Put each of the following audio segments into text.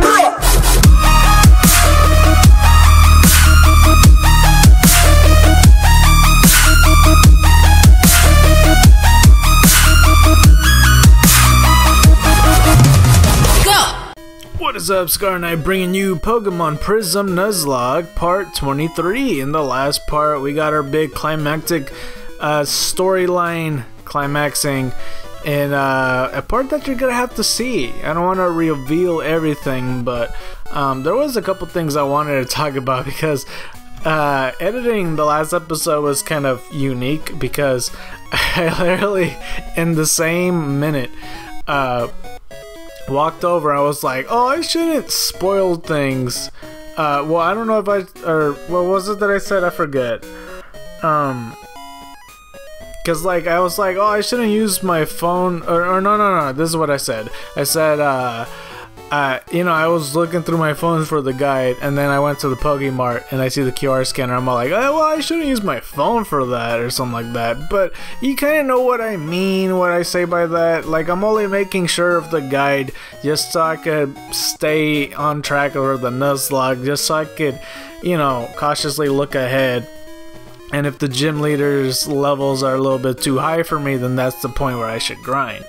What up, Scar Knight, bringing you Pokemon Prism Nuzlocke Part 23. In the last part, we got our big climactic uh, storyline climaxing in uh, a part that you're gonna have to see. I don't want to reveal everything, but um, there was a couple things I wanted to talk about because uh, editing the last episode was kind of unique because I literally, in the same minute, uh, walked over. I was like, "Oh, I shouldn't spoil things." Uh, well, I don't know if I or what was it that I said? I forget. Um, cause like I was like, "Oh, I shouldn't use my phone." Or, or no, no, no. This is what I said. I said, uh, uh, you know, I was looking through my phone for the guide, and then I went to the Pokemart and I see the QR scanner. I'm all like, oh, well, I shouldn't use my phone for that or something like that. But you kind of know what I mean, what I say by that. Like, I'm only making sure of the guide just so I could stay on track over the Nuzlocke, just so I could, you know, cautiously look ahead. And if the gym leader's levels are a little bit too high for me, then that's the point where I should grind.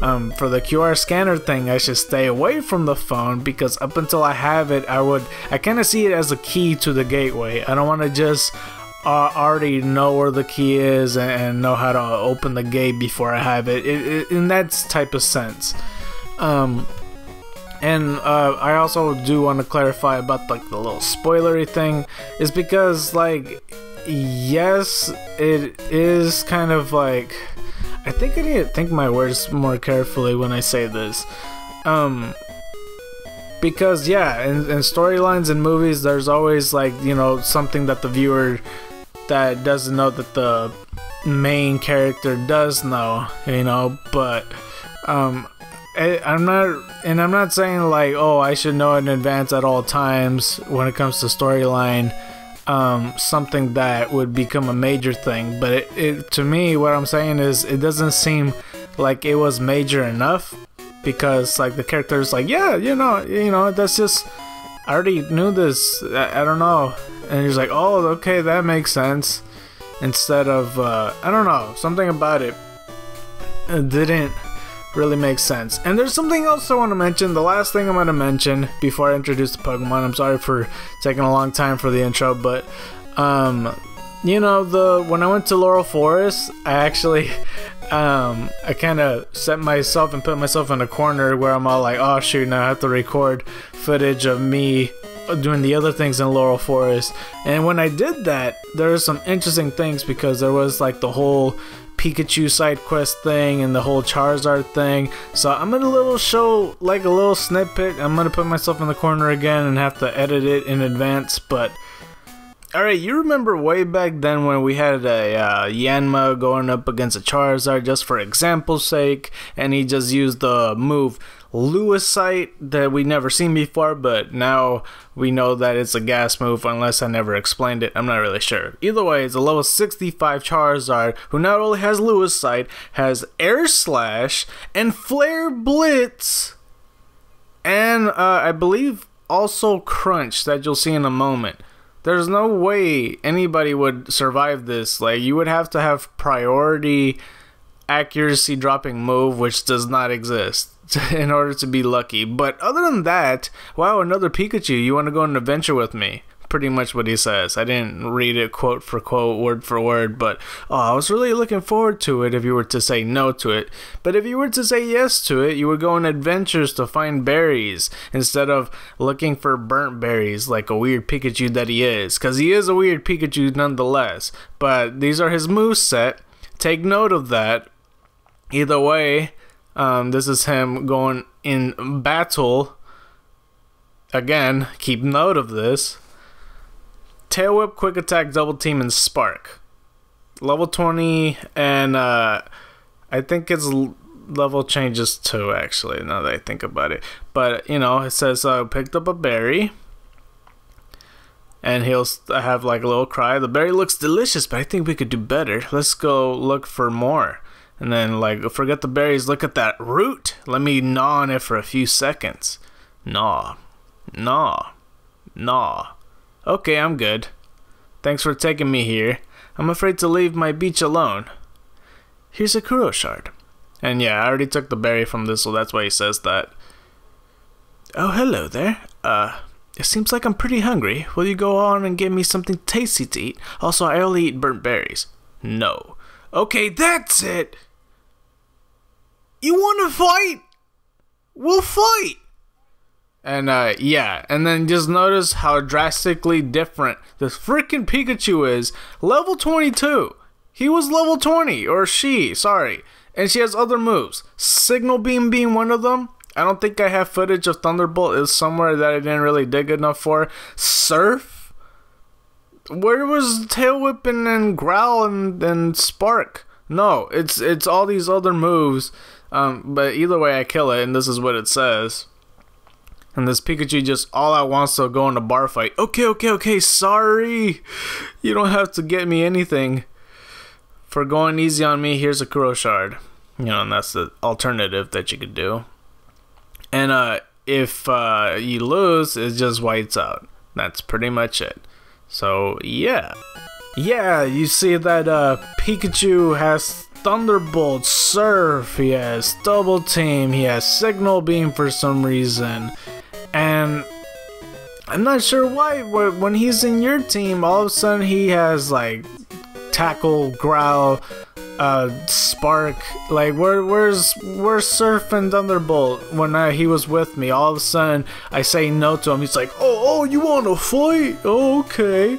Um, for the QR scanner thing, I should stay away from the phone because up until I have it, I would I kind of see it as a key to the gateway. I don't want to just uh, already know where the key is and, know how to open the gate before I have it, it, it in that type of sense. Um, and uh, I also do want to clarify about like the little spoilery thing, is because like yes, it is kind of like I think I need to think my words more carefully when I say this. Um, because yeah, in, in storylines and movies, there's always like you know something that the viewer that doesn't know that the main character does know, you know. But um, I, I'm not, and I'm not saying like, oh, I should know in advance at all times when it comes to storyline um, something that would become a major thing. But it, it, to me, what I'm saying is, it doesn't seem like it was major enough because like the character's like, yeah, you know, you know, that's just. I already knew this. I, I don't know. And he's like, oh, okay, that makes sense. Instead of, uh, I don't know, something about it, it didn't really makes sense. And there's something else I want to mention. The last thing I'm going to mention before I introduce the Pokemon. I'm sorry for taking a long time for the intro, but um, you know, the when I went to Laurel Forest, I actually um, I kind of set myself and put myself in a corner where I'm all like, oh shoot, now I have to record footage of me doing the other things in Laurel Forest. And when I did that, there were some interesting things because there was like the whole Pikachu side quest thing and the whole Charizard thing. So I'm gonna little show like a little snippet. I'm gonna put myself in the corner again and have to edit it in advance. But alright, you remember way back then when we had a uh, Yanma going up against a Charizard just for example's sake, and he just used the move Lewisite that we never seen before, but now we know that it's a gas move unless I never explained it. I'm not really sure. Either way, it's a level 65 Charizard who not only has Lewisite, has Air Slash and Flare Blitz, and uh, I believe also Crunch that you'll see in a moment. There's no way anybody would survive this. Like, you would have to have priority accuracy dropping move, which does not exist in order to be lucky. But other than that, wow, another Pikachu. You want to go on an adventure with me? Pretty much what he says. I didn't read it quote for quote, word for word, but oh, I was really looking forward to it if you were to say no to it. But if you were to say yes to it, you would go on adventures to find berries instead of looking for burnt berries like a weird Pikachu that he is. Because he is a weird Pikachu nonetheless. But these are his moves set. Take note of that. Either way, um, this is him going in battle. Again, keep note of this. Tail Whip, Quick Attack, Double Team, and Spark. Level 20, and uh, I think it's level changes too, actually, now that I think about it. But, you know, it says uh, picked up a berry. and he'll have like a little cry. The berry looks delicious, but I think we could do better. Let's go look for more. And then, like, forget the berries, look at that root. Let me gnaw on it for a few seconds. Gnaw. Gnaw. Gnaw. Okay, I'm good. Thanks for taking me here. I'm afraid to leave my beach alone. Here's a Kuro shard. And yeah, I already took the berry from this, so that's why he says that. Oh, hello there. Uh, it seems like I'm pretty hungry. Will you go on and give me something tasty to eat? Also, I only eat burnt berries. No. Okay, that's it! You wanna fight? We'll fight! And uh, yeah, and then just notice how drastically different this freaking Pikachu is. Level 22. He was level 20, or she, sorry. And she has other moves. Signal Beam being one of them. I don't think I have footage of Thunderbolt. It's somewhere that I didn't really dig enough for. Surf? Where was Tail Whip and, and Growl and, and Spark? No, it's it's all these other moves. Um, but either way, I kill it, and this is what it says. And this Pikachu just all at wants to go in a bar fight. Okay, okay, okay, sorry. You don't have to get me anything. For going easy on me, here's a Kuro Shard. You know, and that's the alternative that you could do. And uh, if uh, you lose, it just whites out. That's pretty much it. So, yeah. Yeah, you see that uh, Pikachu has Thunderbolt, Surf, he has Double Team, he has Signal Beam for some reason. And I'm not sure why, But when he's in your team, all of a sudden he has like Tackle, Growl, uh, Spark. Like, where, where's where's Surf and Thunderbolt? When I, he was with me, all of a sudden I say no to him. He's like, oh, oh, you want to fight? Oh, okay.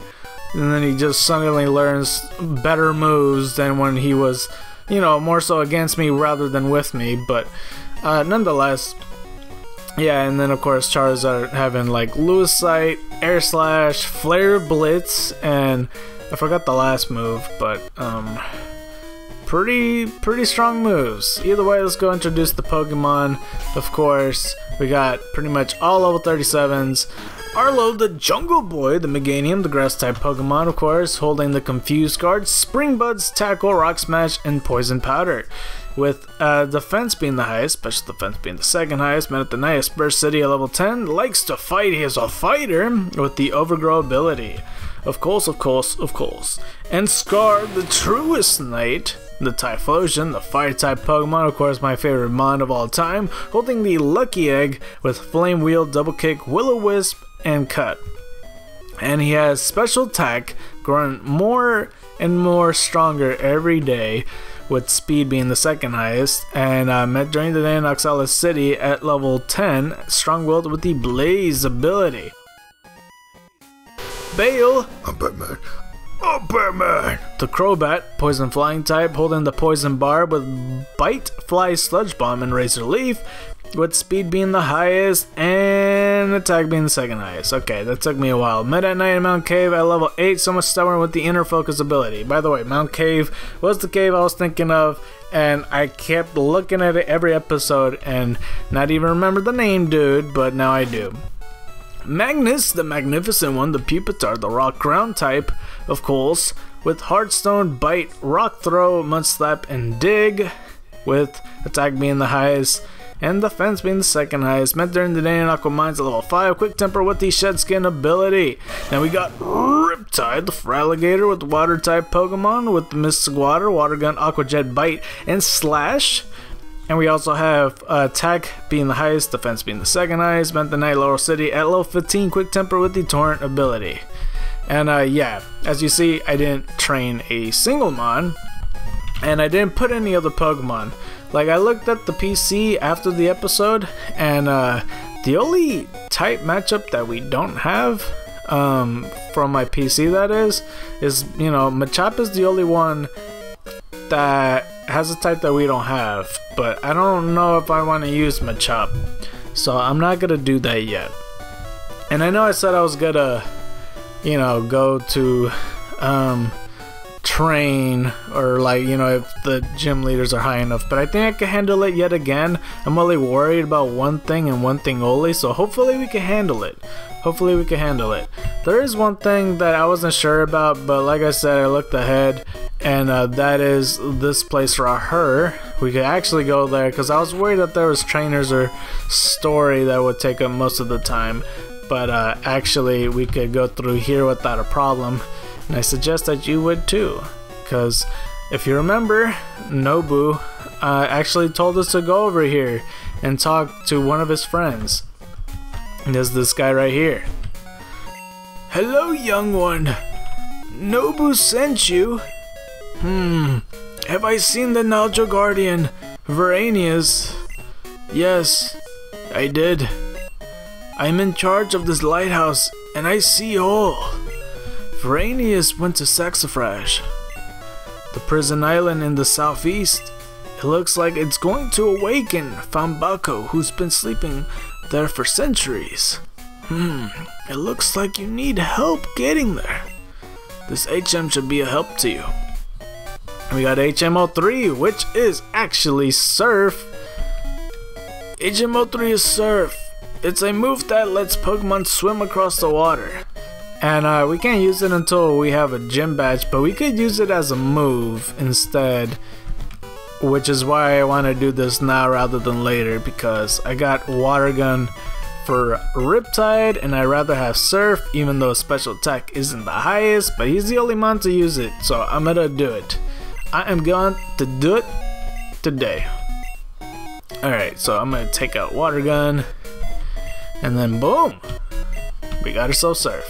And then he just suddenly learns better moves than when he was, you know, more so against me rather than with me. But uh, nonetheless, yeah, and then of course Charizard having like Lewisite, Air Slash, Flare Blitz, and I forgot the last move, but um, pretty pretty strong moves. Either way, let's go introduce the Pokemon. Of course, we got pretty much all level 37s. Arlo, the Jungle Boy, the Meganium, the Grass-type Pokemon, of course, holding the Confused Guard, Spring Buds, Tackle, Rock Smash, and Poison Powder. With uh, defense being the highest, special defense being the second highest, Man at the Nice Burst City at level 10, likes to fight, he is a fighter with the Overgrow ability. Of course, of course, of course. And Scar, the truest knight, the Typhlosion, the fire-type Pokemon, of course my favorite mon of all time, holding the Lucky Egg with Flame Wheel, Double Kick, Will-O-Wisp, and Cut. And he has special attack growing more and more stronger every day, with speed being the second highest, and uh, met during the day in Oxalis City at level 10, strong-willed with the Blaze ability. Bale, I'm Batman, I'm Batman! The Crobat, poison flying type, holding the Poison Barb with Bite, Fly, Sludge Bomb, and Razor Leaf, with speed being the highest and attack being the second highest. Okay, that took me a while. Met at night in Mount Cave at level 8, somewhat stubborn with the inner focus ability. By the way, Mount Cave was the cave I was thinking of, and I kept looking at it every episode and not even remember the name, dude, but now I do. Magnus, the Magnificent One, the Pupitar, the Rock Ground type, of course, with Hard Stone, Bite, Rock Throw, Mud Slap, and Dig, with attack being the highest and defense being the second highest. Met during the day in Aquamines at level 5, Quick Temper with the Shed Skin ability. Then we got Riptide, the Feraligatr with Water type Pokemon with the Mystic Water, Water Gun, Aqua Jet, Bite, and Slash. And we also have uh, attack being the highest, defense being the second highest. Met the Night Laurel City at level 15, Quick Temper with the Torrent ability. And uh, yeah, as you see, I didn't train a single Mon, and I didn't put any other Pokemon. Like I looked at the PC after the episode, and uh, the only type matchup that we don't have um, from my PC that is is you know Machop is the only one that has a type that we don't have, but I don't know if I want to use Machop, so I'm not gonna do that yet. And I know I said I was gonna, you know, go to um, train or like you know if the gym leaders are high enough. But i think i can handle it yet again. I'm only worried about one thing and one thing only so hopefully we can handle it. Hopefully we can handle it. There is one thing that i wasn't sure about but like i said i looked ahead and uh, that is this place for her. We could actually go there because i was worried that there was trainers or story that would take up most of the time. But uh, actually we could go through here without a problem and I suggest that you would too, because if you remember, Nobu uh, actually told us to go over here and talk to one of his friends. And there's this guy right here. Hello, young one. Nobu sent you. Hmm. Have I seen the Nautro Guardian, Varaneous? Yes, I did. I'm in charge of this lighthouse, and I see all. Varaneous went to Saxifrage, the prison island in the southeast. It looks like it's going to awaken Fambaco, who's been sleeping there for centuries. Hmm, it looks like you need help getting there. This HM should be a help to you. We got HMO3, which is actually Surf. HMO3 is Surf. It's a move that lets Pokemon swim across the water. And uh, we can't use it until we have a gym badge, but we could use it as a move instead. Which is why I want to do this now rather than later, because I got Water Gun for Riptide, and I'd rather have Surf, even though special attack isn't the highest, but he's the only man to use it, so I'm gonna do it. I am going to do it today. Alright, so I'm gonna take out Water Gun, and then boom! We got ourselves Surf.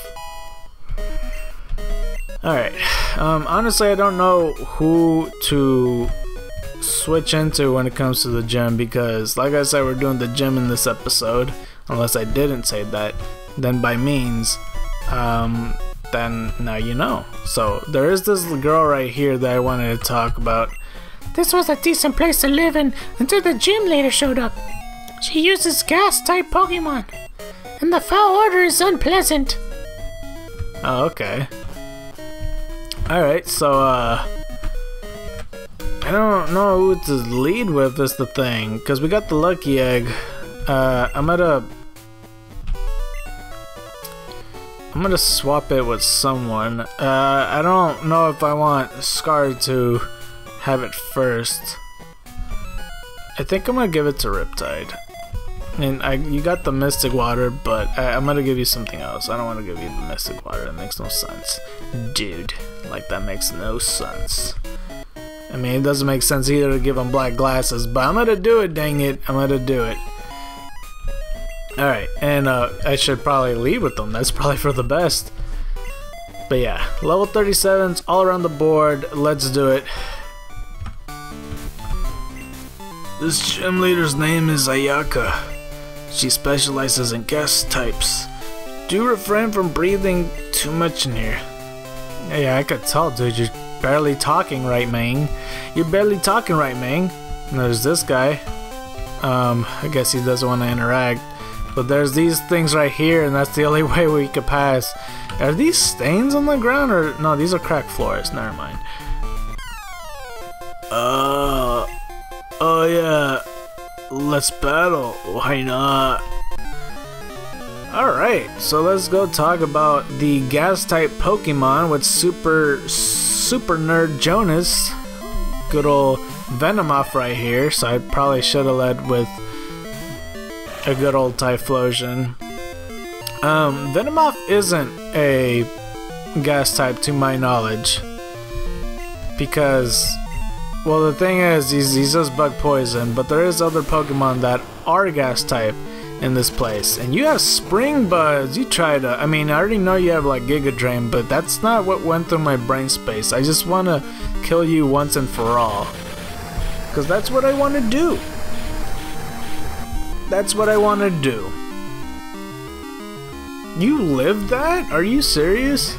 Alright, um, honestly I don't know who to switch into when it comes to the gym because like I said we're doing the gym in this episode. Unless I didn't say that then by means um, then now you know. So there is this girl right here that I wanted to talk about. This was a decent place to live in until the gym leader showed up. She uses gas type Pokemon and the foul odor is unpleasant. Oh okay Alright, so, uh... I don't know who to lead with is the thing, because we got the lucky egg. Uh, I'm gonna... I'm gonna swap it with someone. Uh, I don't know if I want Scar to have it first. I think I'm gonna give it to Riptide. Mean, I, you got the Mystic Water, but I, am gonna give you something else. I don't want to give you the Mystic Water. That makes no sense. Dude, like that makes no sense. I mean, it doesn't make sense either to give him black glasses, but I'm gonna do it, dang it. I'm gonna do it. Alright, and uh, I should probably leave with them. That's probably for the best. But yeah, level 37s all around the board. Let's do it. This gym leader's name is Ayaka. She specializes in gas types. Do refrain from breathing too much in here. Yeah, I could tell, dude. You're barely talking right, man. You're barely talking right, man. And there's this guy. Um, I guess he doesn't want to interact. But there's these things right here, and that's the only way we could pass. Are these stains on the ground, or no? These are cracked floors. Never mind. Uh, oh yeah. Let's battle. Why not? Alright, so let's go talk about the gas type Pokemon with Super Super Nerd Jonas. Good old Venomoth right here, so I probably should have led with a good old Typhlosion. Um, Venomoth isn't a gas type to my knowledge. Because well, the thing is, he's, he's just bug poison, but there is other Pokemon that are gas type in this place. And you have Spring Buds. You try to. I mean, I already know you have like Giga Drain, but that's not what went through my brain space. I just want to kill you once and for all. Because that's what I want to do. That's what I want to do. You lived that? Are you serious?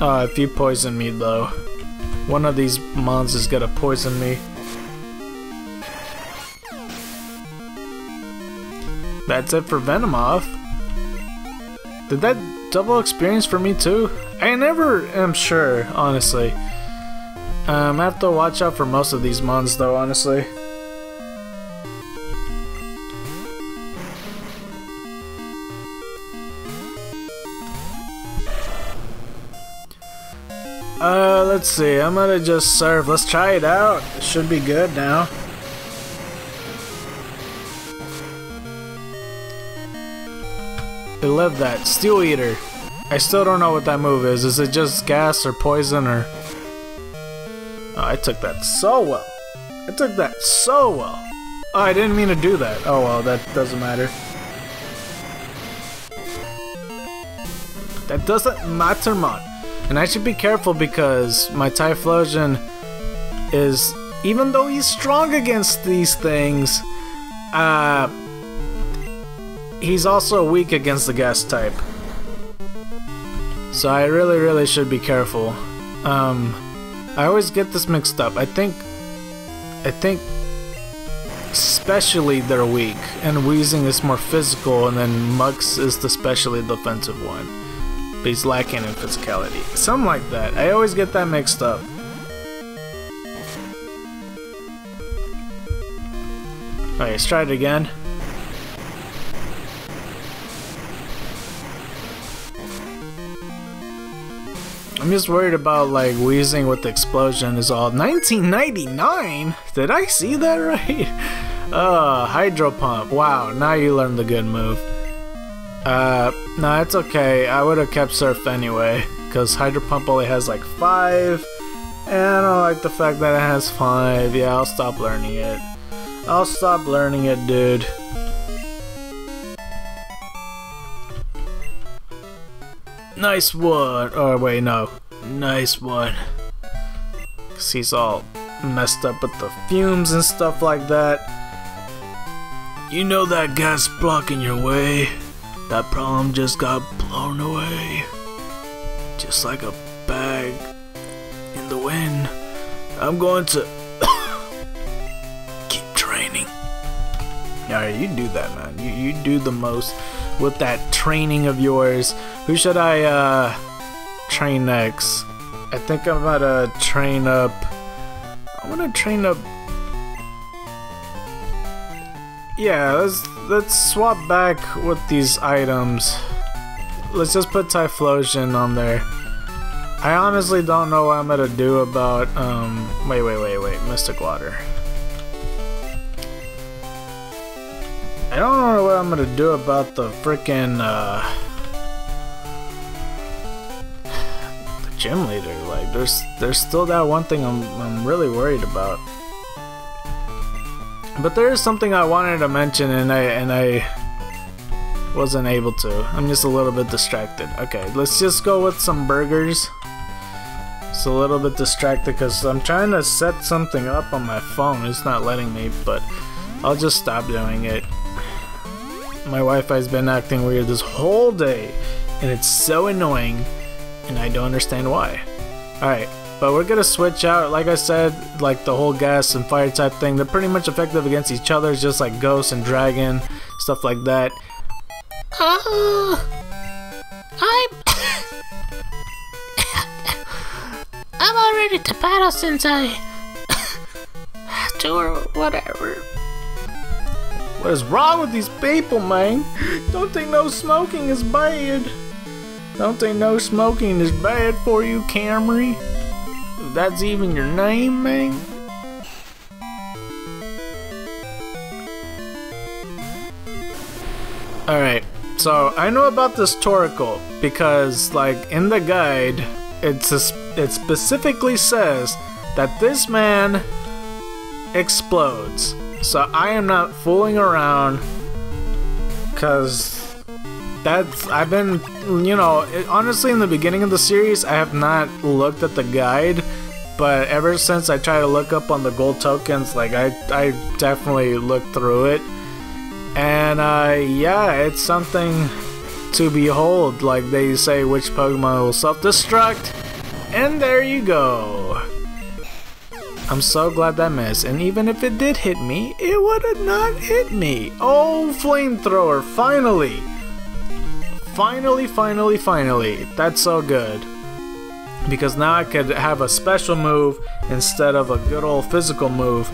Uh, if you poison me though, one of these mons is gonna poison me. That's it for Venomoth. Did that double experience for me too? I never am sure, honestly. Um, I have to watch out for most of these mons though, honestly. Uh, let's see. I'm gonna just serve. Let's try it out. It should be good now. I love that. Steel Eater. I still don't know what that move is. Is it just gas or poison or... Oh, I took that so well. I took that so well. Oh, I didn't mean to do that. Oh well, that doesn't matter. That doesn't matter, man. And I should be careful because my Typhlosion is, even though he's strong against these things, uh, he's also weak against the gas type. So I really, really should be careful. Um, I always get this mixed up. I think, I think, especially they're weak, and Wheezing is more physical, and then Muk is the specially defensive one but he's lacking in physicality. Something like that. I always get that mixed up. Alright, let's try it again. I'm just worried about like wheezing with the explosion is all 1999? Did I see that right? Uh, hydro pump. Wow, now you learned the good move. Uh, no, it's okay. I would have kept Surf anyway, because Hydro Pump only has like five, and I like the fact that it has five. Yeah, I'll stop learning it. I'll stop learning it, dude. Nice one. Oh, wait, no. Nice one. Because he's all messed up with the fumes and stuff like that. You know that gas blocking your way? That problem just got blown away. Just like a bag in the wind. I'm going to keep training. Alright, you do that, man. You, you do the most with that training of yours. Who should I uh, train next? I think I'm gonna train up. I'm gonna train up. Yeah, let's let's swap back with these items. Let's just put Typhlosion on there. I honestly don't know what I'm gonna do about, um, wait, wait, wait, wait, Mystic Water. I don't know what I'm gonna do about the freaking, uh, the gym leader. Like, there's, there's still that one thing I'm, I'm really worried about. But there is something I wanted to mention and I and I wasn't able to. I'm just a little bit distracted. Okay, let's just go with some burgers. It's a little bit distracted because I'm trying to set something up on my phone. It's not letting me, but I'll just stop doing it. My Wi-Fi's been acting weird this whole day, and it's so annoying, and I don't understand why. Alright, but we're gonna switch out, like I said, like the whole gas and fire type thing. They're pretty much effective against each other, just like ghosts and dragon, stuff like that. Uh, I'm... I'm all ready to battle since I... to or whatever. What is wrong with these people, man? Don't they know smoking is bad? Don't they know smoking is bad for you, Camry? That's even your name, man? Alright, so I know about this Torkoal because, like, in the guide, it's it specifically says that this man explodes. So I am not fooling around because that's I've been you know honestly in the beginning of the series I have not looked at the guide but ever since I try to look up on the gold tokens, like I, I definitely looked through it, and uh, yeah, it's something to behold. Like they say, which Pokemon will self-destruct, and there you go. I'm so glad that missed, and even if it did hit me, it would have not hit me. Oh, flamethrower, finally! finally, finally, finally. That's so good. Because now I could have a special move instead of a good old physical move.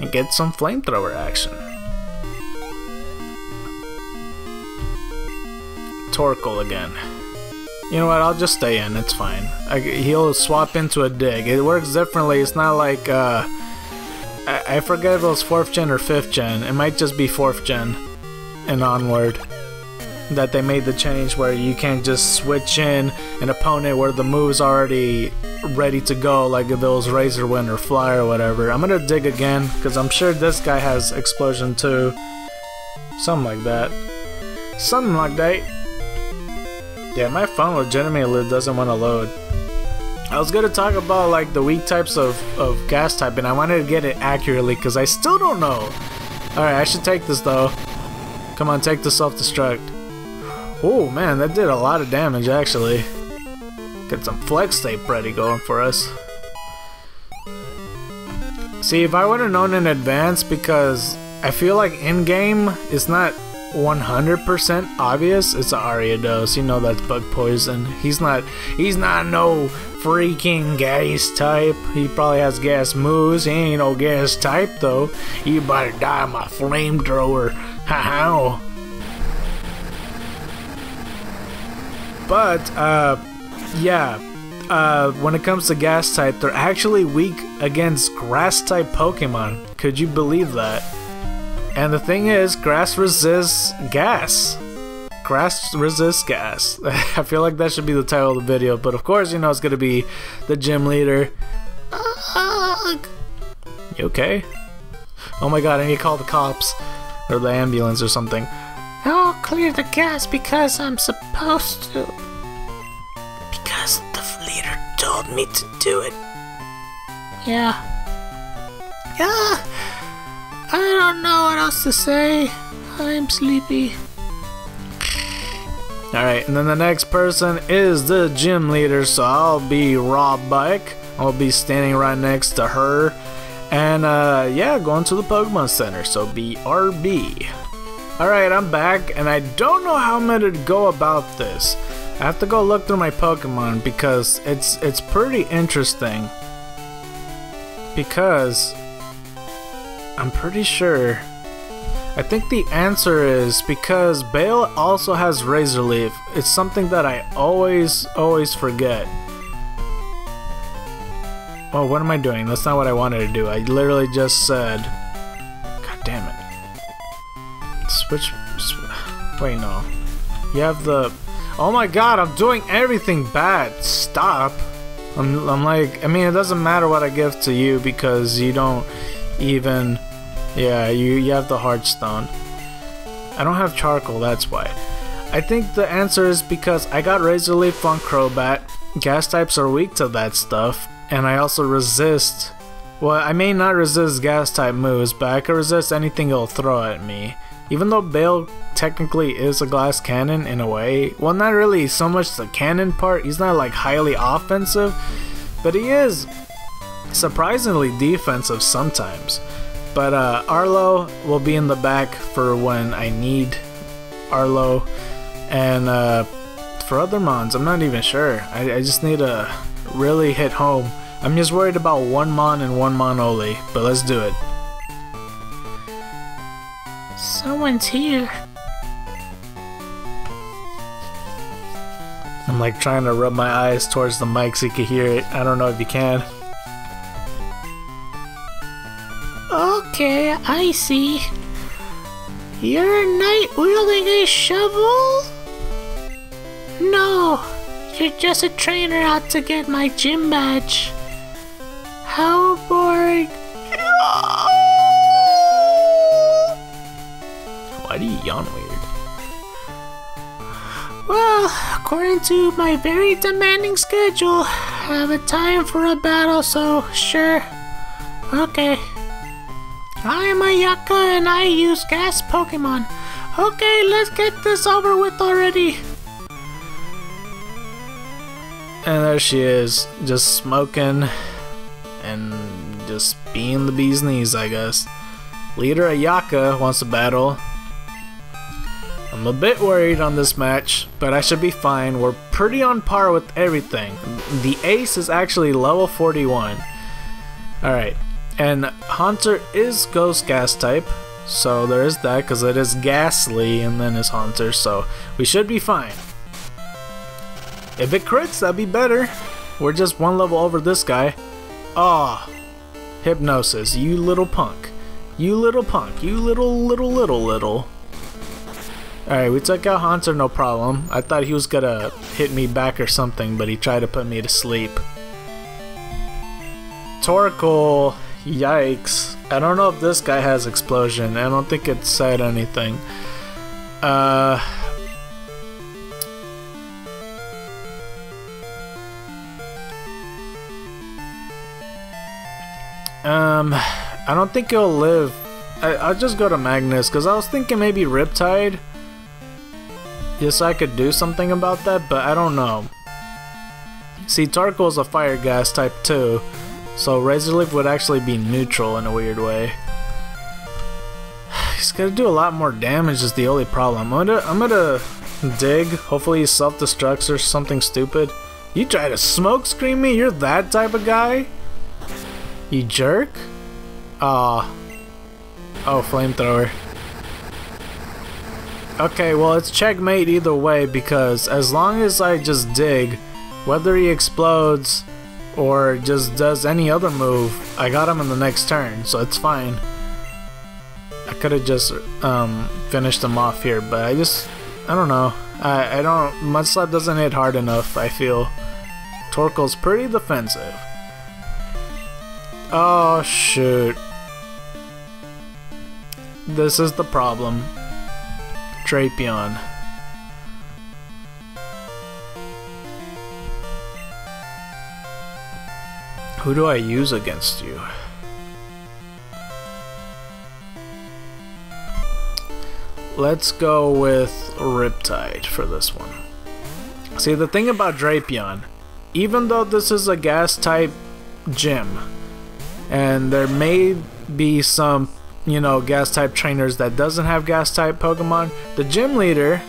And get some flamethrower action. Torkoal again. You know what? I'll just stay in. It's fine. I, he'll swap into a dig. It works differently. It's not like uh, I, I forget if it was fourth gen or fifth gen. It might just be fourth gen and onward that they made the change where you can't just switch in an opponent where the move's already ready to go, like if it was Razor Wind or Fly or whatever. I'm gonna dig again because I'm sure this guy has explosion too. Something like that. Something like that. Yeah, my phone legitimately doesn't want to load. I was gonna talk about like the weak types of, of gas type and I wanted to get it accurately because I still don't know. Alright, I should take this though. Come on, take the self-destruct. Oh man, that did a lot of damage actually. Get some flex tape ready going for us. See, if I would have known in advance because I feel like in-game it's not 100% obvious it's a Ariados. You know that's bug poison. He's not he's not no freaking gas type. He probably has gas moves. He ain't no gas type though. You better die my flamethrower. Ha how. But uh yeah, uh, when it comes to gas type, they're actually weak against grass type Pokemon. Could you believe that? And the thing is, grass resists gas. Grass resists gas. I feel like that should be the title of the video, but of course, you know it's gonna be the gym leader. You okay? Oh my god, I need to call the cops. Or the ambulance or something. I'll clear the gas because I'm supposed to. Because the leader told me to do it. Yeah. Yeah. I don't know what else to say. I'm sleepy. Alright, and then the next person is the gym leader, so I'll be Rob Bike. I'll be standing right next to her. And uh, yeah, going to the Pokemon Center, so BRB. Alright, I'm back, and I don't know how I'm gonna go about this. I have to go look through my Pokemon because it's it's pretty interesting. Because I'm pretty sure. I think the answer is because Bale also has Razor Leaf. It's something that I always, always forget. Oh, what am I doing? That's not what I wanted to do. I literally just said. God damn it. Switch. Sw wait, no. You have the. Oh my god, I'm doing everything bad. Stop. I'm, I'm like, I mean, it doesn't matter what I give to you because you don't even yeah, you, you have the Hard Stone. I don't have Charcoal, that's why. I think the answer is because I got Razor Leaf on Crobat, gas types are weak to that stuff, and I also resist. Well, I may not resist gas type moves, but I can resist anything it'll throw at me. Even though Bale technically is a glass cannon in a way, well, not really so much the cannon part, he's not like highly offensive, but he is surprisingly defensive sometimes. But uh, Arlo will be in the back for when I need Arlo. And uh, for other mons, I'm not even sure. I, I just need to really hit home. I'm just worried about one mon and one mon only, but let's do it. Someone's here. I'm like trying to rub my eyes towards the mic so you can hear it. I don't know if you can. Okay, I see. You're a knight wielding a shovel? No, you're just a trainer out to get my gym badge. How boring. Why do you yawn weird? Well, according to my very demanding schedule, I have a time for a battle, so sure. Okay. I am Ayaka and I use gas Pokemon. Okay, let's get this over with already. And there she is, just smoking and just being the bee's knees, I guess. Leader Ayaka wants to battle. I'm a bit worried on this match, but I should be fine. We're pretty on par with everything. The ace is actually level 41. Alright, and Haunter is Ghost Gas type, so there is that because it is Gastly and then is Haunter, so we should be fine. If it crits, that'd be better. We're just one level over this guy. Ah, oh, Hypnosis, you little punk. You little punk. You little, little, little, little. Alright, we took out Haunter, no problem. I thought he was gonna hit me back or something, but he tried to put me to sleep. Torkoal, yikes. I don't know if this guy has explosion. I don't think it said anything. Uh... Um, I don't think he'll live. I, will just go to Magnus, because I was thinking maybe Riptide. Yes, I could do something about that, but I don't know. See, Torkoal's a fire gas type too, so Razor Leaf would actually be neutral in a weird way. He's gonna do a lot more damage is the only problem. I'm gonna, I'm gonna dig. Hopefully he self-destructs or something stupid. You try to smoke screen me? You're that type of guy? You jerk? Ah. Uh, oh, flamethrower. Okay, well it's checkmate either way because as long as I just dig, whether he explodes or just does any other move, I got him in the next turn, so it's fine. I could have just um, finished him off here, but I just, I don't know. I, I don't, Mudslap doesn't hit hard enough, I feel. Torkoal's pretty defensive. Oh, shoot. This is the problem. Drapion. Who do I use against you? Let's go with Riptide for this one. See, the thing about Drapion, even though this is a gas type gym, and there may be some you know, gas type trainers that doesn't have gas type Pokemon, the gym leader,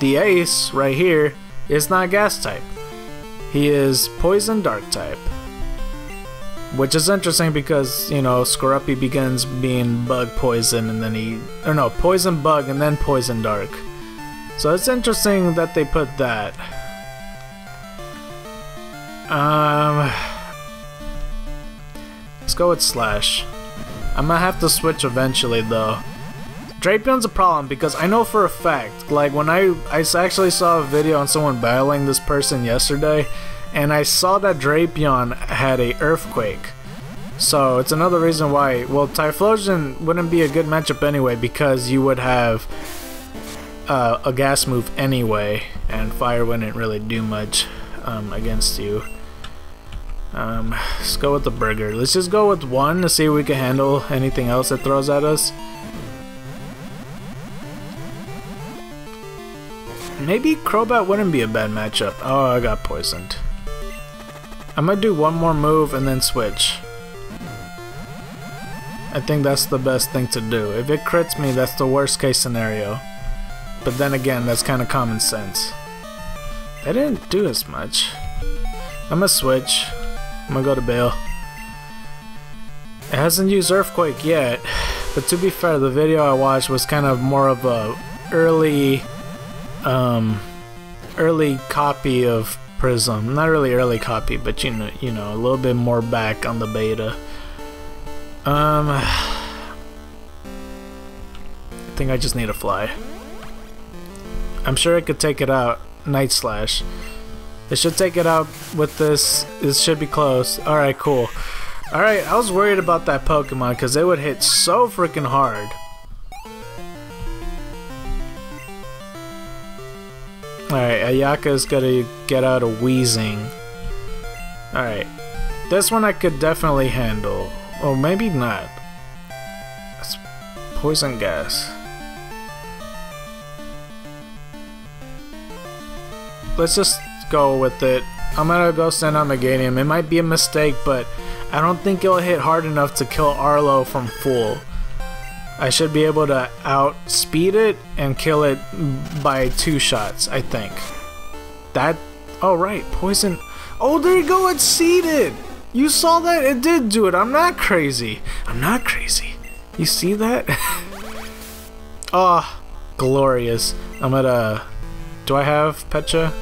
the ace right here, is not gas type. He is poison dark type. Which is interesting because, you know, Skorupi begins being bug poison and then he, or no, poison bug and then poison dark. So it's interesting that they put that. Um, let's go with Slash. I might have to switch eventually though. Drapion's a problem because I know for a fact, like when I, I actually saw a video on someone battling this person yesterday, and I saw that Drapion had a Earthquake. So it's another reason why, well Typhlosion wouldn't be a good matchup anyway because you would have uh, a gas move anyway, and fire wouldn't really do much um, against you. Um, let's go with the burger. Let's just go with one to see if we can handle anything else that throws at us. Maybe Crobat wouldn't be a bad matchup. Oh, I got poisoned. I'm gonna do one more move and then switch. I think that's the best thing to do. If it crits me, that's the worst case scenario. But then again, that's kind of common sense. They didn't do as much. I'm gonna switch. I'm gonna go to Bale. It hasn't used Earthquake yet, but to be fair, the video I watched was kind of more of a early, um, early copy of Prism. Not really early copy, but you know, you know, a little bit more back on the beta. Um, I think I just need a fly. I'm sure I could take it out. Night Slash. It should take it out with this. It should be close. Alright, cool. Alright, I was worried about that Pokemon because it would hit so freaking hard. Alright, Ayaka is gonna get out of Wheezing. Alright. This one I could definitely handle. Or maybe not. That's poison gas. Let's just go with it. I'm gonna go send out Meganium. It might be a mistake, but I don't think it'll hit hard enough to kill Arlo from full. I should be able to outspeed it and kill it by two shots, I think. That, oh right, poison. Oh, there you go, it's seeded! You saw that? It did do it. I'm not crazy. I'm not crazy. You see that? oh, glorious. I'm at a... Do I have Pecha?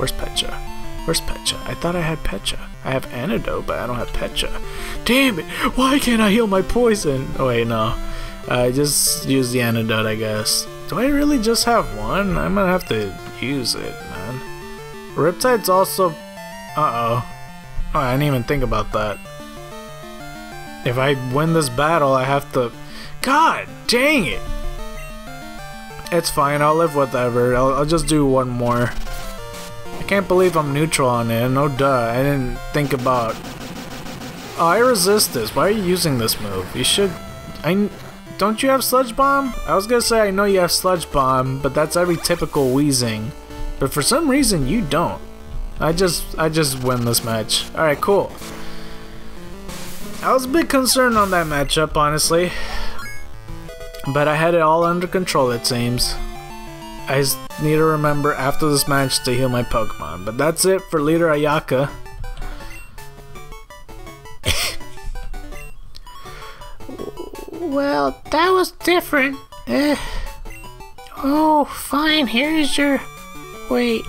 Where's Pecha? Where's Pecha? I thought I had Pecha. I have Antidote, but I don't have Pecha. Damn it! Why can't I heal my poison? Oh wait, no. I just use the Antidote, I guess. Do I really just have one? I'm gonna have to use it, man. Riptide's also... Uh-oh. Oh, I didn't even think about that. If I win this battle, I have to... God dang it! It's fine, I'll live whatever. I'll, I'll just do one more. Can't believe I'm neutral on it. No duh, I didn't think about... Oh, I resist this. Why are you using this move? You should... I... Don't you have Sludge Bomb? I was gonna say I know you have Sludge Bomb, but that's every typical Weezing. But for some reason, you don't. I just I just win this match. Alright, cool. I was a bit concerned on that matchup, honestly. But I had it all under control, it seems. I need to remember after this match to heal my Pokemon. But that's it for Leader Ayaka. well, that was different. Eh. Oh, fine, here's your... Wait,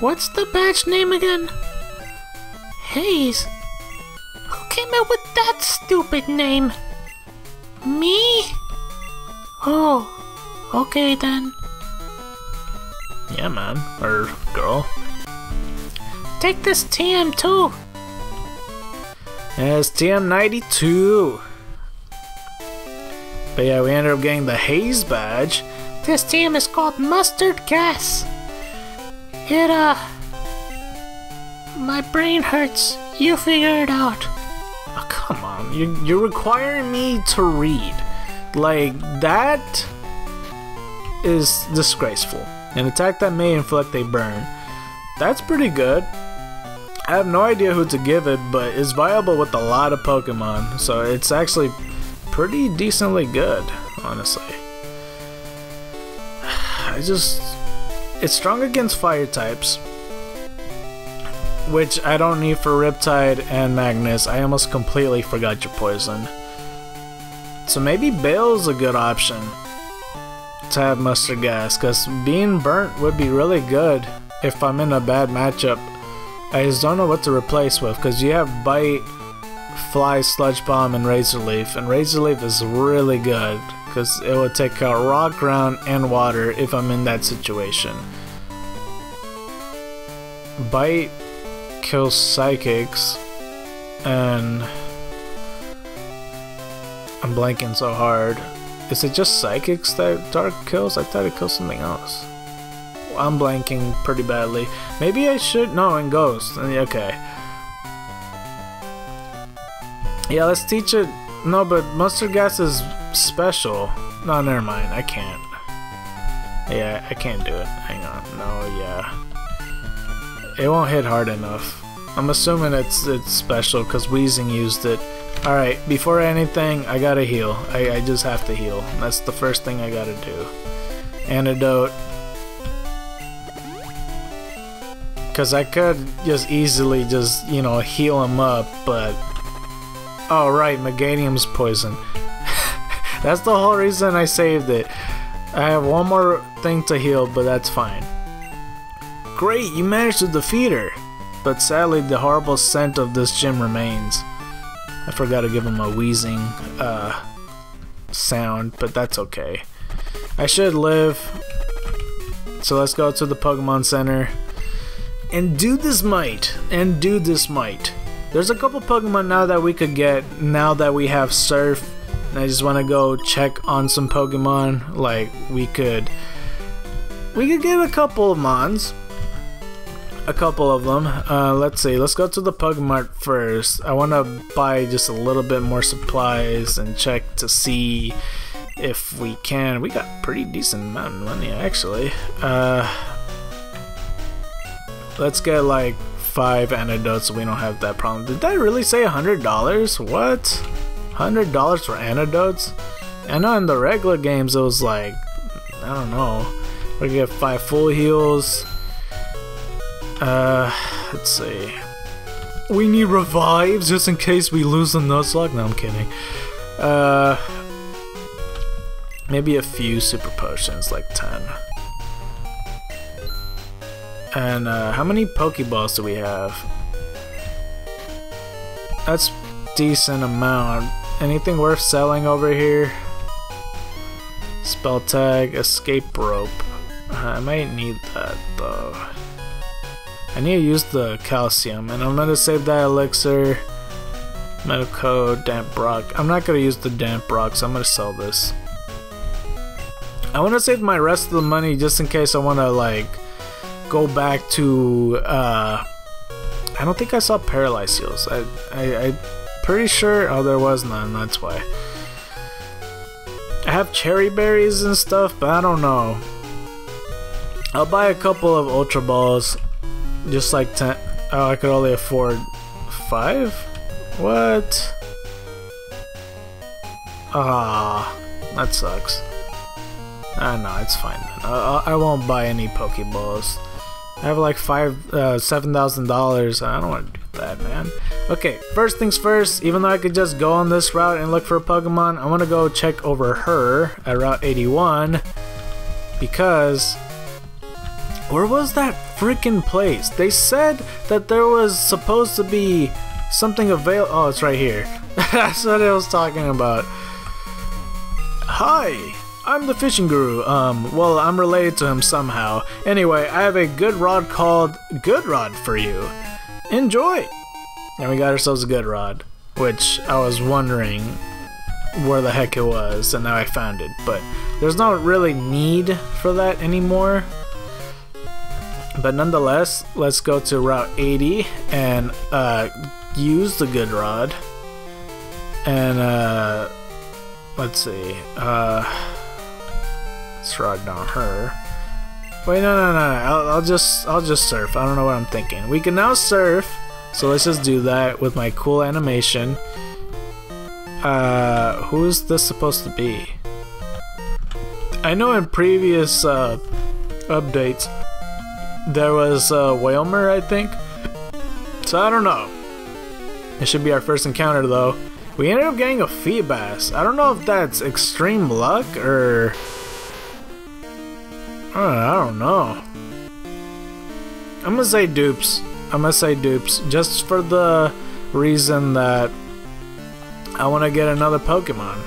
What's the badge name again? Haze? Who came up with that stupid name? Me? Oh, okay then. Yeah, man. Or girl. Take this TM too. It's TM92. But yeah, we ended up getting the Haze badge. This TM is called Mustard Gas. It, uh... My brain hurts. You figure it out. Oh, come on. You're, you're requiring me to read. Like, that is disgraceful. An attack that may inflict a burn. That's pretty good. I have no idea who to give it, but it's viable with a lot of Pokemon, so it's actually pretty decently good, honestly. I just it's strong against fire types, which I don't need for Riptide and Magnus. I almost completely forgot your poison. So maybe Bale's a good option to have Mustard Gas, because being burnt would be really good if I'm in a bad matchup. I just don't know what to replace with, because you have Bite, Fly, Sludge Bomb, and Razor Leaf, and Razor Leaf is really good because it would take out rock, ground, and water if I'm in that situation. Bite kills psychics, and I'm blanking so hard. Is it just psychics that Dark kills? I thought it kills something else. I'm blanking pretty badly. Maybe I should. No, and Ghost. Uh, okay. Yeah, let's teach it. No, but mustard gas is special. No, never mind. I can't. Yeah, I can't do it. Hang on. No, yeah. It won't hit hard enough. I'm assuming it's it's special because Weezing used it. Alright, before anything, I gotta heal. I, I just have to heal. That's the first thing I gotta do. Antidote. Because I could just easily just, you know, heal him up, but... Oh, right, Meganium's poison. That's the whole reason I saved it. I have one more thing to heal, but that's fine. Great, you managed to defeat her. But sadly, the horrible scent of this gym remains. I forgot to give him a wheezing uh, sound, but that's okay. I should live. So let's go to the Pokemon Center. And do this might. And do this might. There's a couple Pokemon now that we could get now that we have Surf And I just want to go check on some Pokemon. Like we could, we could get a couple of Mons, a couple of them. Uh, let's see. Let's go to the Pokemon first. I want to buy just a little bit more supplies and check to see if we can. We got pretty decent amount of money actually. Uh, let's get like five antidotes so we don't have that problem. Did that really say a hundred dollars? What? Hundred dollars for antidotes? I know in the regular games it was like, I don't know, we get five full heals. Uh, let's see. We need revives just in case we lose the Nuzlocke. No, I'm kidding. Uh, maybe a few super potions, like 10. And uh, how many Pokeballs do we have? That's decent amount. Anything worth selling over here? Spell tag, escape rope. Uh, I might need that though. I need to use the calcium, and I'm gonna save that elixir. Medico, damp rock. I'm not gonna use the damp rock, so I'm gonna sell this. I want to save my rest of the money just in case I want to like go back to. Uh, I don't think I saw Paralyze Heals. I, I, I pretty sure. Oh, there was none. That's why. I have Cheri Berries and stuff, but I don't know. I'll buy a couple of ultra balls, just like ten. Oh, I could only afford five. What? Ah, that sucks. Ah, no, it's fine. I, I won't buy any Pokeballs. I have like five, uh, seven thousand dollars. I don't want to do that, man. Okay, first things first. Even though I could just go on this route and look for a Pokemon, I want to go check over her at Route 81 because where was that freaking place? They said that there was supposed to be something available. Oh, it's right here. That's what I was talking about. Hi, I'm the fishing guru. Um, well, I'm related to him somehow. Anyway, I have a good rod called Good Rod for you. Enjoy! And we got ourselves a good rod, which I was wondering where the heck it was, and now I found it. But there's not really need for that anymore. But nonetheless, let's go to Route 80 and uh, use the good rod. And uh, let's see. Uh, let's rod down her. Wait, no, no, no. I'll, I'll just, I'll just surf. I don't know what I'm thinking. We can now surf. So let's just do that with my cool animation. Uh, who is this supposed to be? I know in previous uh, updates there was uh, Wailmer, I think. So I don't know. It should be our first encounter though. We ended up getting a Feebas. I don't know if that's extreme luck or... Uh, I don't know. I'm gonna say dupes. I'm gonna say dupes. Just for the reason that I want to get another Pokemon.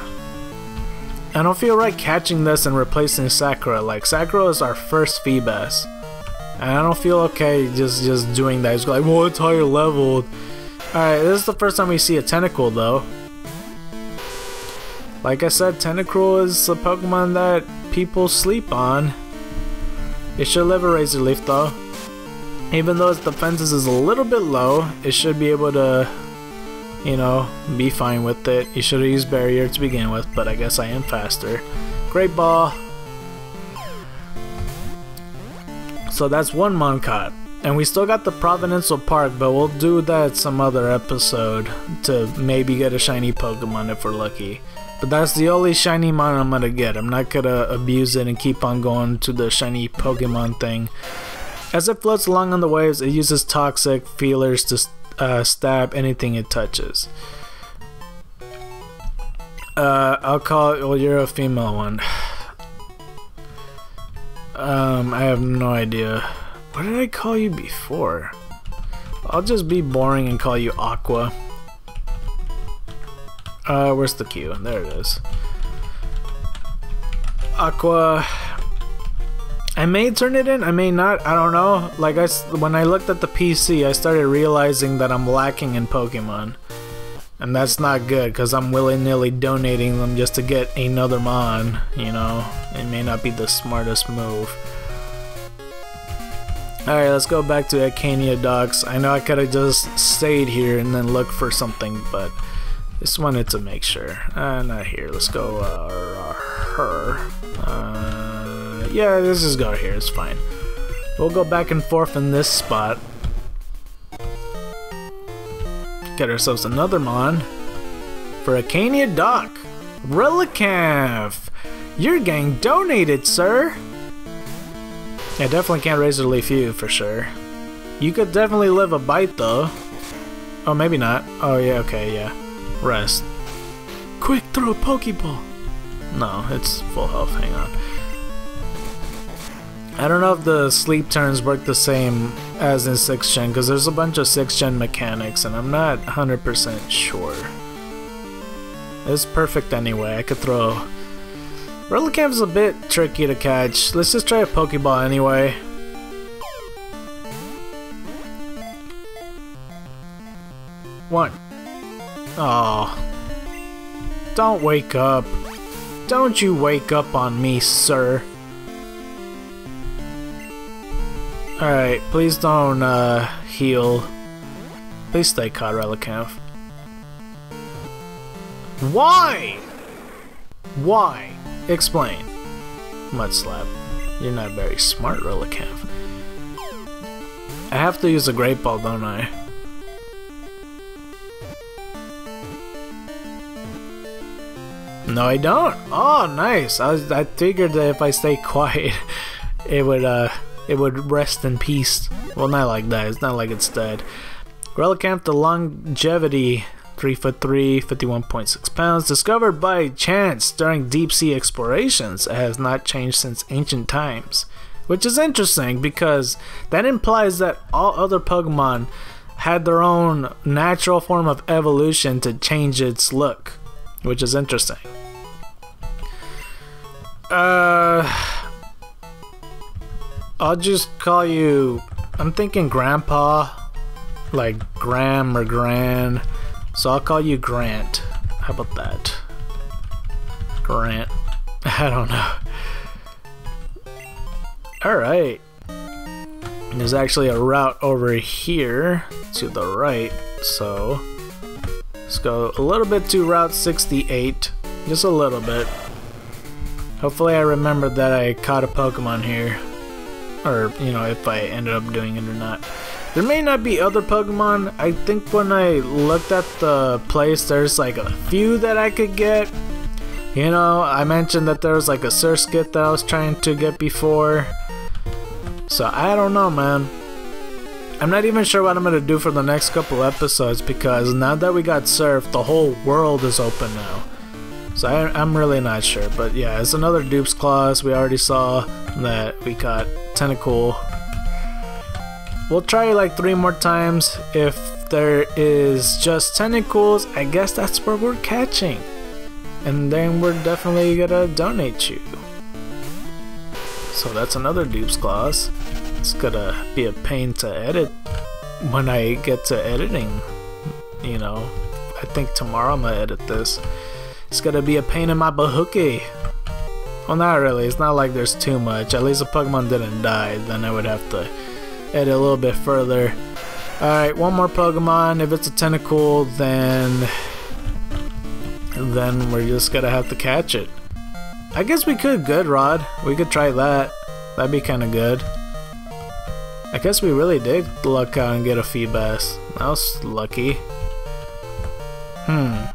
I don't feel right catching this and replacing Sakura. Like, Sakura is our first Feebas. And I don't feel okay just just doing that. It's like, well, it's higher leveled. Alright, this is the first time we see a Tentacool, though. Like I said, Tentacruel is a Pokemon that people sleep on. It should live a Razor Leaf, though. Even though its defenses is a little bit low, it should be able to, you know, be fine with it. You should have used Barrier to begin with, but I guess I am faster. Great Ball. So that's one Moncot. And we still got the Provincial Park, but we'll do that some other episode to maybe get a shiny Pokemon if we're lucky. But that's the only shiny mon I'm gonna get. I'm not gonna abuse it and keep on going to the shiny Pokemon thing. As it floats along on the waves, it uses toxic feelers to uh, stab anything it touches. Uh, I'll call it, well, you're a female one. Um, I have no idea. What did I call you before? I'll just be boring and call you Aqua. Uh, where's the Q? There it is. Aqua. I may turn it in, I may not, I don't know. Like, I, when I looked at the PC, I started realizing that I'm lacking in Pokemon. And that's not good, because I'm willy-nilly donating them just to get another Mon, you know? It may not be the smartest move. Alright, let's go back to Acania Docks. I know I could have just stayed here and then looked for something, but just wanted to make sure. Uh, not here. Let's go, uh, her. Uh, yeah, let's just go here. It's fine. We'll go back and forth in this spot. Get ourselves another Mon. for Acania Dock. Relicanth! You're getting donated, sir! I definitely can't razor leaf you for sure. You could definitely live a bite though. Oh, maybe not. Oh, yeah, okay, yeah. Rest. Quick, throw a Pokeball! No, it's full health, hang on. I don't know if the sleep turns work the same as in 6th gen, because there's a bunch of 6th gen mechanics, and I'm not 100% sure. It's perfect anyway, I could throw... Relicanth's a bit tricky to catch. Let's just try a Pokeball anyway. One. Oh. Don't wake up. Don't you wake up on me, sir. Alright, please don't uh, heal. Please stay caught, Relicanth. Why? Why? Explain. Mudslap. You're not very smart, Relicanth. I have to use a Great Ball, don't I? No, I don't. Oh, nice. I, I figured that if I stay quiet, it would uh, it would rest in peace. Well, not like that. It's not like it's dead. Relicanth, the longevity, 3 foot 3, 51.6 pounds, discovered by chance during deep sea explorations. It has not changed since ancient times. Which is interesting because that implies that all other Pokemon had their own natural form of evolution to change its look, which is interesting. Uh, I'll just call you. I'm thinking Grandpa, like Graham or Gran. So I'll call you Grant. How about that? Grant. I don't know. Alright. There's actually a route over here to the right, so let's go a little bit to Route 68. Just a little bit. Hopefully I remember that I caught a Pokemon here. Or, you know, if I ended up doing it or not. There may not be other Pokemon. I think when I looked at the place, there's like a few that I could get. You know, I mentioned that there was like a Surskit that I was trying to get before. So I don't know, man. I'm not even sure what I'm gonna do for the next couple episodes because now that we got Surf, the whole world is open now. So I, am really not sure, but yeah, it's another Dupes Clause. We already saw that we got Tentacool. We'll try like three more times. If there is just Tentacools, I guess that's where we're catching. And then we're definitely gonna donate you. So that's another Dupes Clause. It's gonna be a pain to edit when I get to editing. You know, I think tomorrow I'm gonna edit this. It's gonna be a pain in my bahookie. Well, not really. It's not like there's too much. At least the Pokemon didn't die. Then I would have to edit a little bit further. Alright, one more Pokemon. If it's a Tentacool, then... Then we're just gonna have to catch it. I guess we could Good Rod. We could try that. That'd be kinda good. I guess we really did luck out and get a Feebas. That was lucky. Hmm.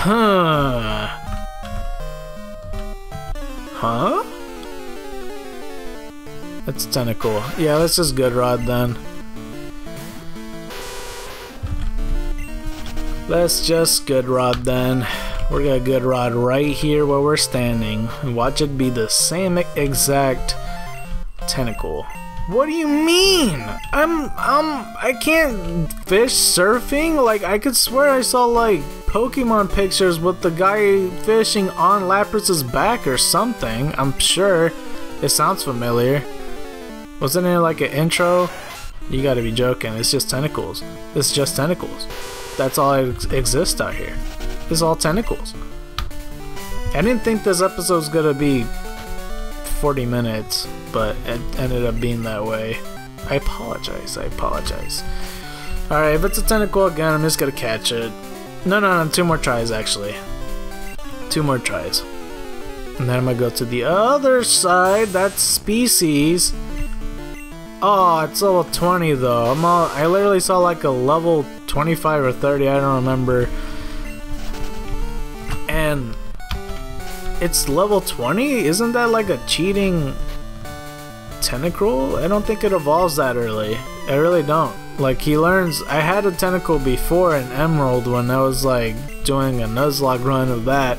Huh. Huh? That's Tentacool. Yeah, let's just good rod then. Let's just good rod then. We're gonna good rod right here where we're standing. And watch it be the same exact Tentacool. What do you mean? I'm I'm I can't fish surfing? Like I could swear I saw like Pokemon pictures with the guy fishing on Lapras's back or something. I'm sure. It sounds familiar. Wasn't it like an intro? You gotta be joking. It's just Tentacools. It's just Tentacools. That's all that exists out here. It's all Tentacools. I didn't think this episode was gonna be 40 minutes, but it ended up being that way. I apologize. I apologize. Alright, if it's a Tentacool again, I'm just gonna catch it. No, no, no, two more tries actually. Two more tries. And then I'm gonna go to the other side, that's species. Oh, it's level 20 though. I'm all, I literally saw like a level 25 or 30, I don't remember. And it's level 20? Isn't that like a cheating Tentacruel? I don't think it evolves that early. I really don't. Like he learns I had a Tentacool before an Emerald when I was like doing a Nuzlocke run of that.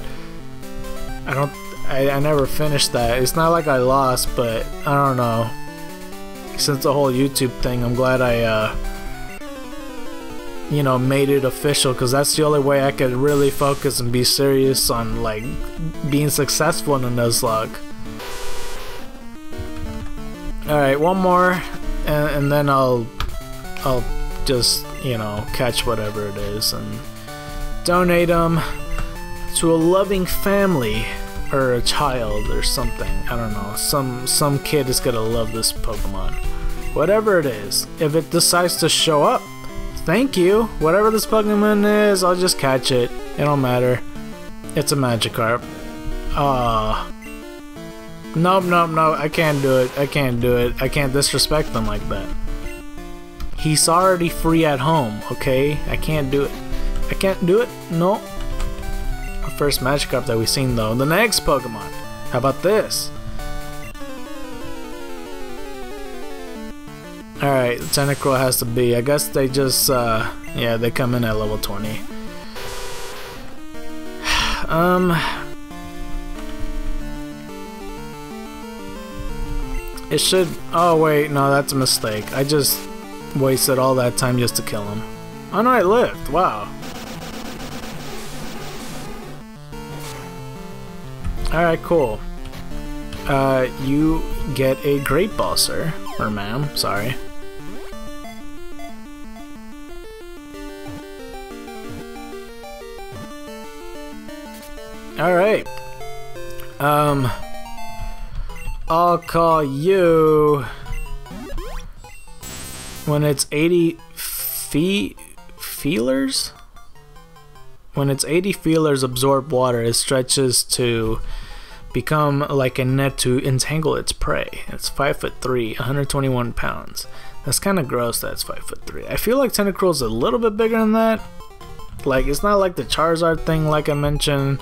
I don't I, I never finished that. It's not like I lost, but I don't know. Since the whole YouTube thing, I'm glad I uh you know made it official because that's the only way I could really focus and be serious on like being successful in a Nuzlocke. Alright, one more and, and then I'll I'll just, you know, catch whatever it is and donate them to a loving family or a child or something. I don't know. Some some kid is gonna love this Pokemon. Whatever it is, if it decides to show up, thank you. Whatever this Pokemon is, I'll just catch it. It don't matter. It's a Magikarp. Ah. Uh, nope, nope, nope. I can't do it. I can't do it. I can't disrespect them like that. He's already free at home, okay? I can't do it. I can't do it? No. Our first Magikarp that we've seen though. The next Pokemon. How about this? Alright, Tentacruel has to be. I guess they just, uh, yeah, they come in at level 20. um... It should... Oh, wait, no, that's a mistake. I just wasted all that time just to kill him. Oh no, I lived. Wow. Alright, cool. Uh, you get a Great Ball, sir. Or ma'am, sorry. Alright. Um... I'll call you when it's 80 feet feelers? When it's 80 feelers absorb water it stretches to become like a net to entangle its prey. It's 5 foot 3 121 pounds. That's kind of gross that's 5 foot 3 I feel like Tentacruel's a little bit bigger than that. Like it's not like the Charizard thing like I mentioned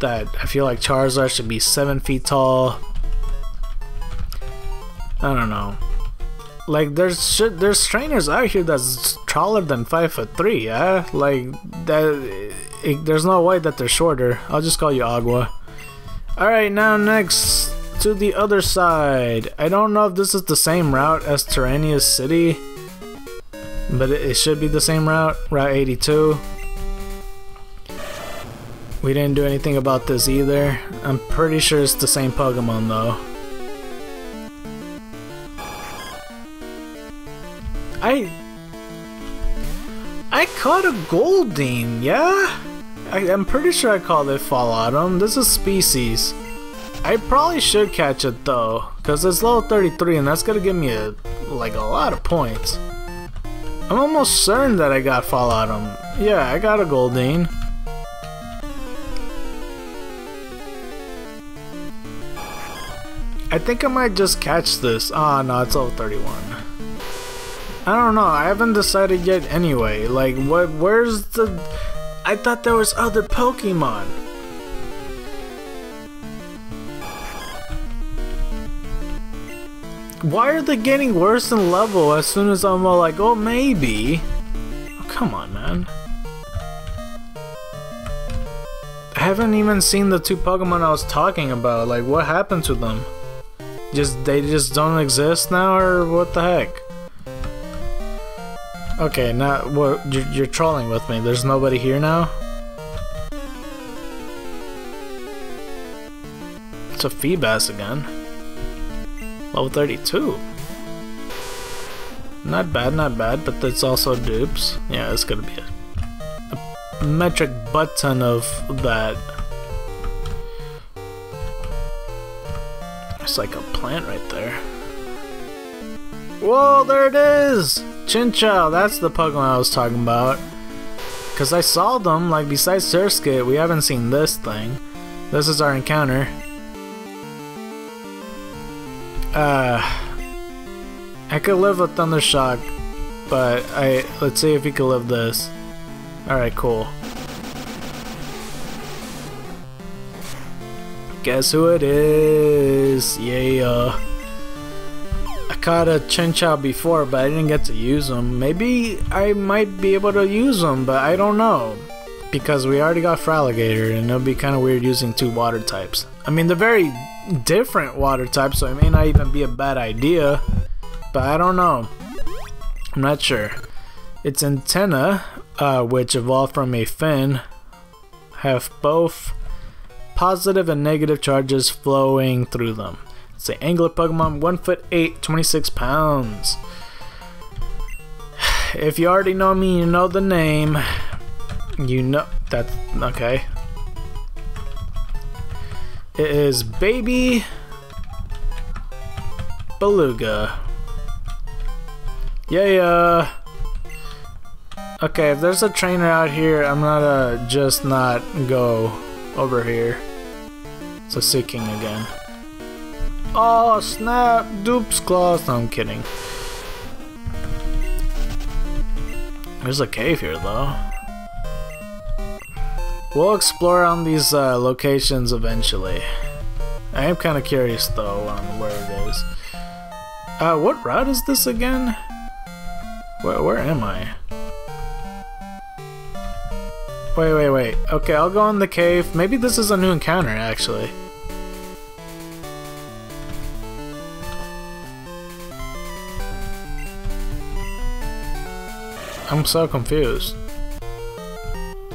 that I feel like Charizard should be 7 feet tall. I don't know like there's shit, there's trainers out here that's taller than five foot three. Yeah, like that. It, there's no way that they're shorter. I'll just call you Agua. All right, now next to the other side. I don't know if this is the same route as Torenia's City, but it, it should be the same route. Route 82. We didn't do anything about this either. I'm pretty sure it's the same Pokemon though. I... I caught a Goldeen, yeah? I, am pretty sure I called it Fallotum. This is species. I probably should catch it though, because it's level 33 and that's gonna give me a, like a lot of points. I'm almost certain that I got Fallotum. Yeah, I got a Goldeen. I think I might just catch this. Ah, oh, no, it's level 31. I don't know. I haven't decided yet anyway. Like, what? where's the... I thought there was other Pokemon. Why are they getting worse in level as soon as I'm all like, oh, maybe? Oh, come on, man. I haven't even seen the two Pokemon I was talking about. Like, what happened to them? Just, they just don't exist now, or what the heck? Okay, now? You're, you're trolling with me. There's nobody here now. It's a Feebas again. Level 32. Not bad, not bad, but it's also dupes. Yeah, it's gonna be a, a metric butt ton of that. It's like a plant right there. Whoa, there it is! Chinchou, that's the Pokemon I was talking about. Because I saw them, like besides Surskit, we haven't seen this thing. This is our encounter. Uh, I could live with Thundershock but I let's see if he can live this. Alright, cool. Guess who it is? Yeah. Caught a Chinchou before, but I didn't get to use them. Maybe I might be able to use them, but I don't know. Because we already got Feraligatr, and it'll be kind of weird using two water types. I mean, they're very different water types, so it may not even be a bad idea. But I don't know. I'm not sure. Its antenna, uh, which evolved from a fin, have both positive and negative charges flowing through them. It's an angler Pokemon, 1 foot 8, 26 pounds. If you already know me, you know the name. You know that's okay. It is Baby Beluga. Yeah, yeah. Okay, if there's a trainer out here, I'm gonna just not go over here. So seeking again. Oh snap! Dupes Clause. No, I'm kidding. There's a cave here though. We'll explore on these uh, locations eventually. I am kind of curious though on where it is. Uh, what route is this again? Where, where am I? Wait, wait, wait. Okay, I'll go in the cave. Maybe this is a new encounter, actually. I'm so confused.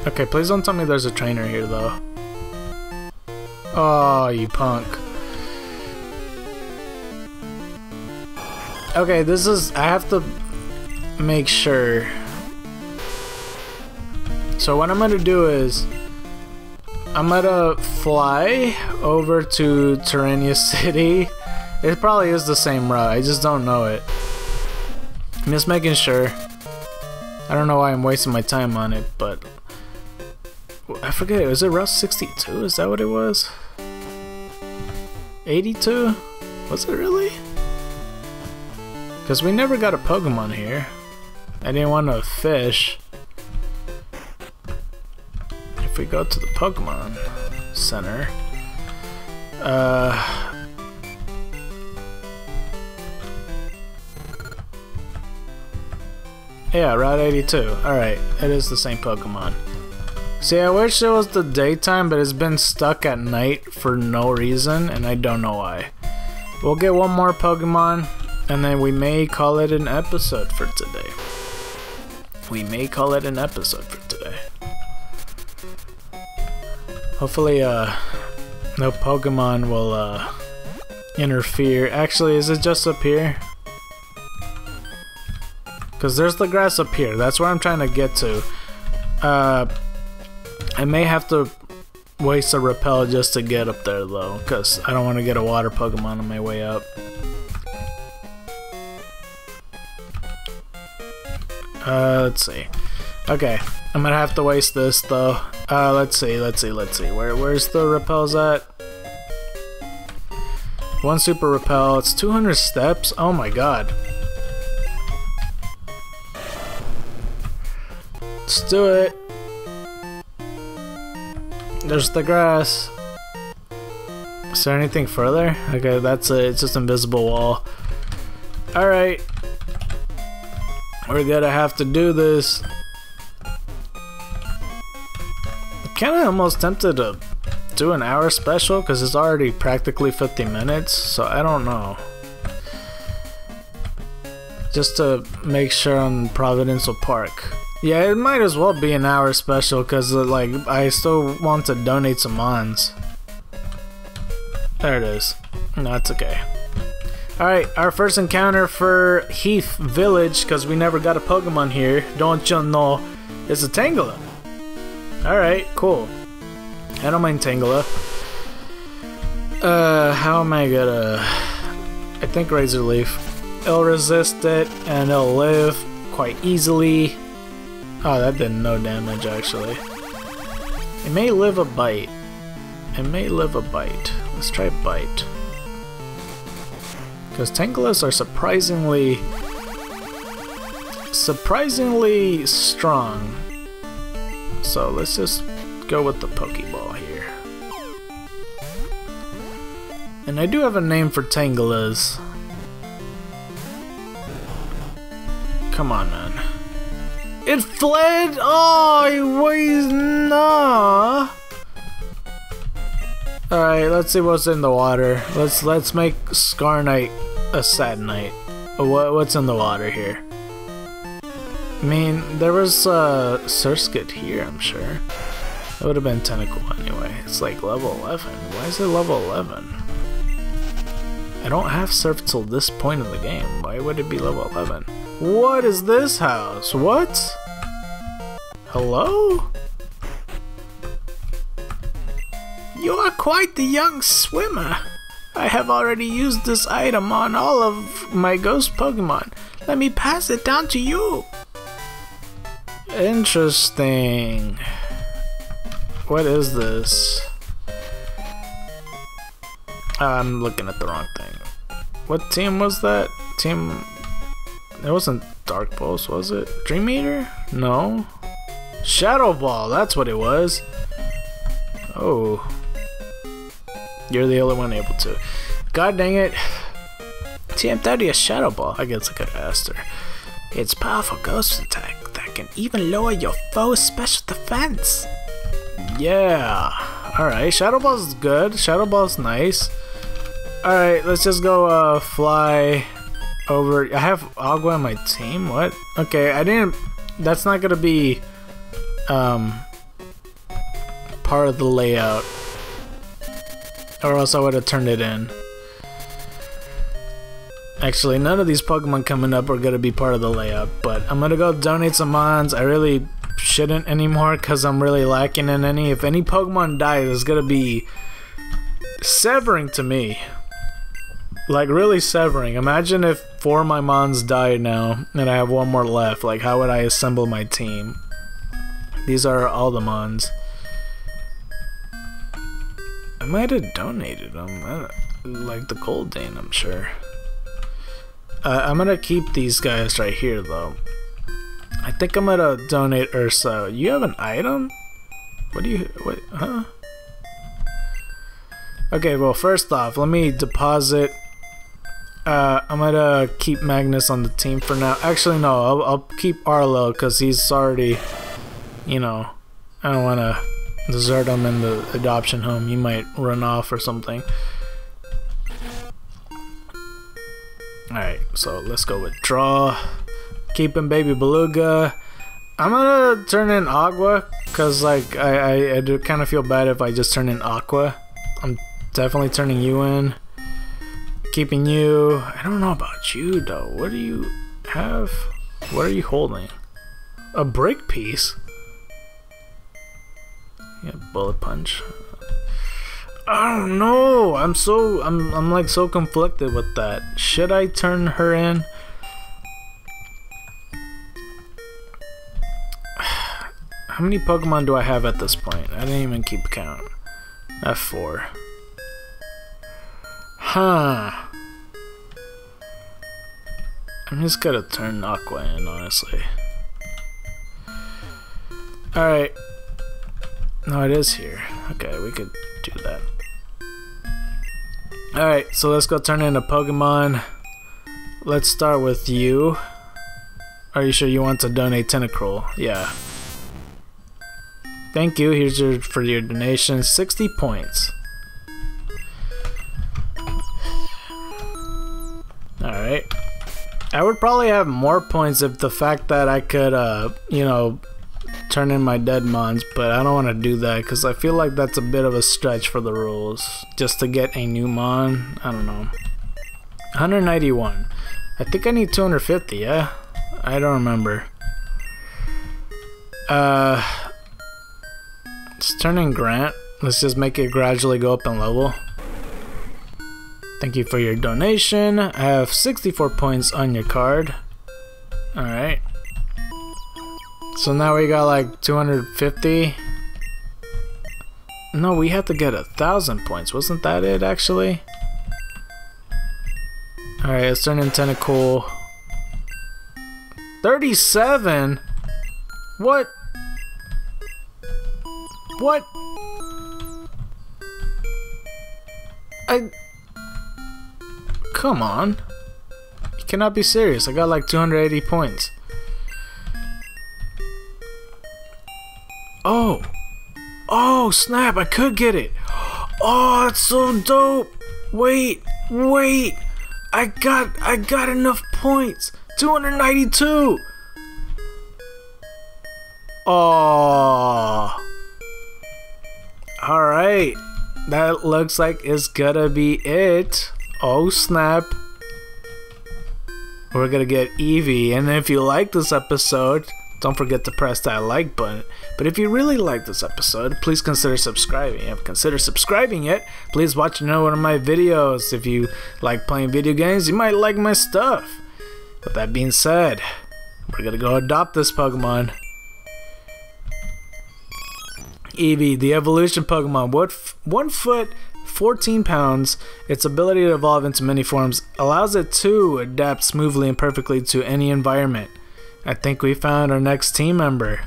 Okay, please don't tell me there's a trainer here, though. Oh, you punk. Okay, this is... I have to make sure so what I'm gonna do is I'm gonna fly over to Torenia City. It probably is the same route, I just don't know it. I'm just making sure. I don't know why I'm wasting my time on it, but I forget, was it Route 62? Is that what it was? 82? Was it really? Because we never got a Pokemon here. I didn't want to fish if we go to the Pokemon Center, uh, yeah, Route 82. Alright, it is the same Pokemon. See, I wish it was the daytime, but it's been stuck at night for no reason, and I don't know why. We'll get one more Pokemon, and then we may call it an episode for today. We may call it an episode for today. Hopefully, uh, no Pokemon will, uh, interfere. Actually, is it just up here? Because there's the grass up here. That's where I'm trying to get to. Uh, I may have to waste a repel just to get up there, though. Because I don't want to get a water Pokemon on my way up. Uh, let's see. Okay, I'm gonna have to waste this though. Uh, let's see, let's see, let's see. Where, where's the repels at? One super repel. It's 200 steps. Oh my god. Let's do it. There's the grass. Is there anything further? Okay, that's it. It's just invisible wall. Alright. We're gonna have to do this. kind of almost tempted to do an hour special because it's already practically 50 minutes, so I don't know. Just to make sure on Providencial Park. Yeah, it might as well be an hour special because uh, like I still want to donate some mons. There it is. No, it's okay. Alright, our first encounter for Heath Village, because we never got a Pokemon here, don't you know, is a Tangela. Alright, cool. I don't mind Tangela. Uh, how am I gonna... I think Razor Leaf. It'll resist it, and it'll live quite easily. Oh, that did no damage, actually. It may live a bite. It may live a bite. Let's try bite. Because Tangelas are surprisingly surprisingly strong. So let's just go with the Pokeball here. And I do have a name for Tangela. Come on, man. It fled? Oh, it was nah. Alright, let's see what's in the water. Let's let's make Scar Knight a sad night. What what's in the water here? I mean, there was uh Surskit here, I'm sure. It would have been Tentacool anyway. It's like level 11. Why is it level 11? I don't have Surf till this point in the game. Why would it be level 11? What is this house? What? Hello? You are quite the young swimmer. I have already used this item on all of my ghost Pokemon. Let me pass it down to you. Interesting. What is this? I'm looking at the wrong thing. What team was that? Team... It wasn't Dark Pulse, was it? Dream Eater? No. Shadow Ball, that's what it was. Oh. You're the only one able to. God dang it. TM30 a Shadow Ball. I guess I could have asked her. It's powerful ghost attack that can even lower your foe's special defense. Yeah. Alright, Shadow Ball's good. Shadow Ball's nice. Alright, let's just go uh, fly over. I have Agua on my team? What? Okay, I didn't. That's not gonna be um, part of the layout. Or else I would have turned it in. Actually, none of these Pokemon coming up are gonna be part of the layout, but I'm gonna go donate some mons. I really shouldn't anymore because I'm really lacking in any. If any Pokemon die, it's gonna be severing to me. Like, really severing. Imagine if four of my Mons died now, and I have one more left. Like, how would I assemble my team? These are all the Mons. I might have donated them. like the Goldeen, I'm sure. Uh, I'm gonna keep these guys right here, though. I think I'm gonna donate Ursa. You have an item? What do you... What? Huh? Okay, well, first off, let me deposit uh, I'm gonna keep Magnus on the team for now. Actually, no, I'll, I'll keep Arlo because he's already, you know, I don't want to desert him in the adoption home. He might run off or something. Alright, so let's go with draw. Keeping Baby Beluga. I'm gonna turn in Aqua because, like, I, I, I do kind of feel bad if I just turn in Aqua. I'm definitely turning you in keeping you. I don't know about you though. What do you have? What are you holding? A break piece? Yeah, bullet punch. I don't know. I'm so I'm I'm like so conflicted with that. Should I turn her in? How many Pokemon do I have at this point? I didn't even keep count. F4. Huh. I'm just gonna turn Aqua in, honestly. Alright. No, it is here. Okay, we could do that. Alright, so let's go turn in a Pokemon. Let's start with you. Are you sure you want to donate Tentacruel? Yeah. Thank you. Here's your for your donation. 60 points. Alright. I would probably have more points if the fact that I could, uh, you know, turn in my dead mons, but I don't want to do that because I feel like that's a bit of a stretch for the rules. Just to get a new mon, I don't know. 191. I think I need 250, yeah? I don't remember. Uh, let's turn in Grant. Let's just make it gradually go up in level. Thank you for your donation. I have 64 points on your card. Alright. So now we got like 250. No, we have to get a thousand points. Wasn't that it actually? Alright, let's turn in Tentacool. 37? What? What? I... Come on. You cannot be serious. I got like 280 points. Oh! Oh, snap! I could get it! Oh, that's so dope! Wait, wait! I got, I got enough points! 292! Oh! Alright. That looks like it's gonna be it. Oh snap. We're gonna get Eevee, and if you like this episode, don't forget to press that like button. But if you really like this episode, please consider subscribing. If you consider subscribing yet, please watch another one of my videos. If you like playing video games, you might like my stuff. With that being said, we're gonna go adopt this Pokemon. Eevee, the evolution Pokemon. What one foot, 14 pounds. Its ability to evolve into many forms allows it to adapt smoothly and perfectly to any environment. I think we found our next team member.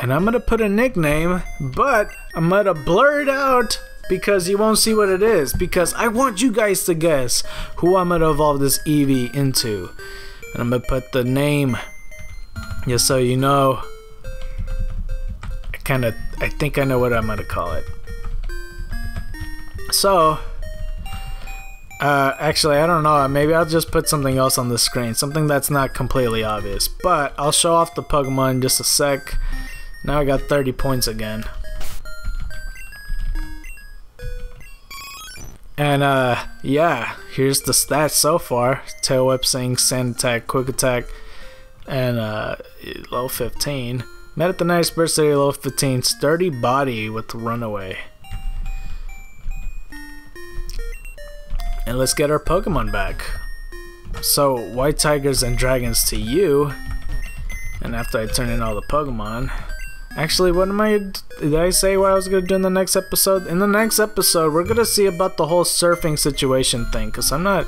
And I'm gonna put a nickname, but I'm gonna blur it out because you won't see what it is. Because I want you guys to guess who I'm gonna evolve this Eevee into. And I'm gonna put the name just so you know I kind of, I think I know what I'm going to call it. So, uh, actually, I don't know. Maybe I'll just put something else on the screen. Something that's not completely obvious. But I'll show off the Pokemon in just a sec. Now I got 30 points again. And, uh, yeah. Here's the stats so far. Tail Whip, Sing, Sand Attack, Quick Attack, and, uh, low 15. Met at the nice birthday level 15, sturdy body with runaway. And let's get our Pokemon back. So, white tigers and dragons to you. And after I turn in all the Pokemon. Actually, what am I. Did I say what I was going to do in the next episode? In the next episode, we're going to see about the whole surfing situation thing. Because I'm not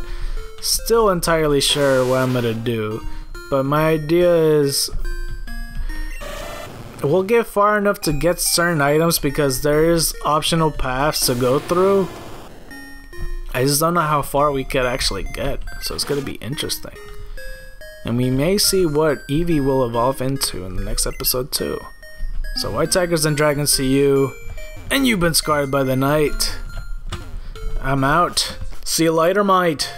still entirely sure what I'm going to do. But my idea is we'll get far enough to get certain items because there is optional paths to go through. I just don't know how far we could actually get, so it's going to be interesting. And we may see what Eevee will evolve into in the next episode too. So White Tigers and Dragons see you, and you've been scarred by the night. I'm out. See you later, mate.